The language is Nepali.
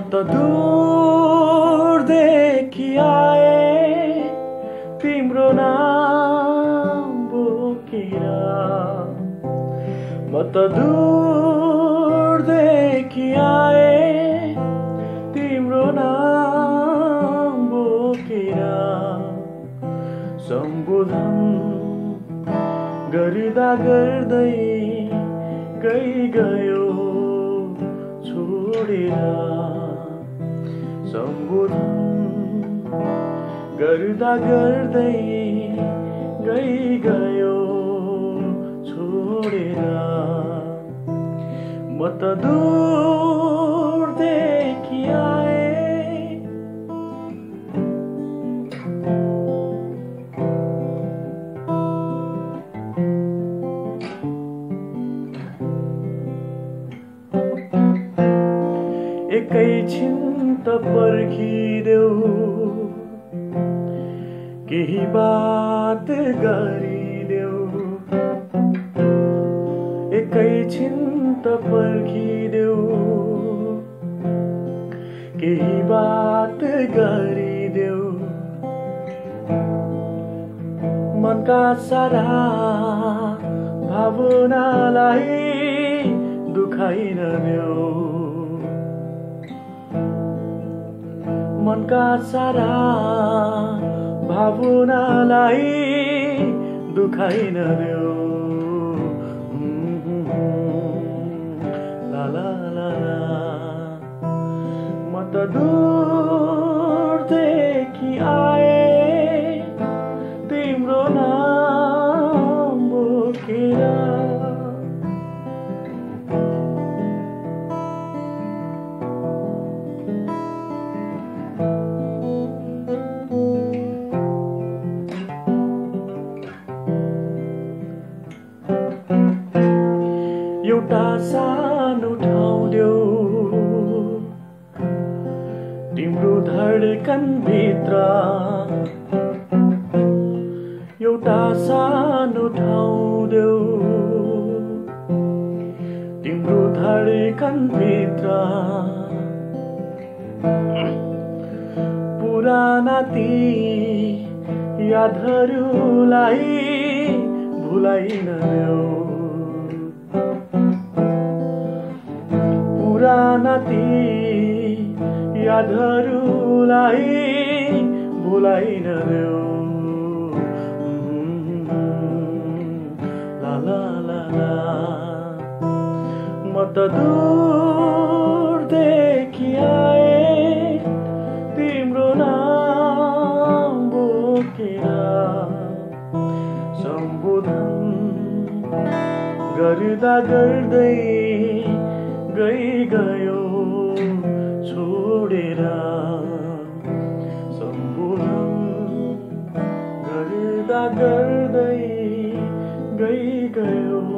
त दूरदेखि आए तिम्रो नाम बोकेर म त दूरदेखि आए तिम्रो नाम बोकेर सम्बोधन गर्दा गर्दै गइ गयो छोडेर सम्बोधन गर्दा गर्दै गइ गयो छोडेर म त दूरदेखि आए एकैछिन त पर्खिदेऊ केही बात गरिदेऊ एकैछिन त पर्खिदेऊ केही बात गरिदेऊ मनका सारा भावनालाई दुखाइन देऊ मनका सारा भावनालाई दुखाइन देऊ म त दूरदेखि आए तिम्रो नाम बोकेर एउटा सानो ठाउँ देऊ तिम्रो धडकन भित्र एउटा सानो ठाउँ देऊ तिम्रो धडकन भित्र पुराना ती यादहरूलाई भुलाइन देऊ पुराना ती यादहरूलाई भुलाइन देऊ ला ला ला ला। म त दूरदेखि आए तिम्रो नाम बोकेर सम्बोधन गर्दा गर्दै गर्दा गर्दै गइ गयो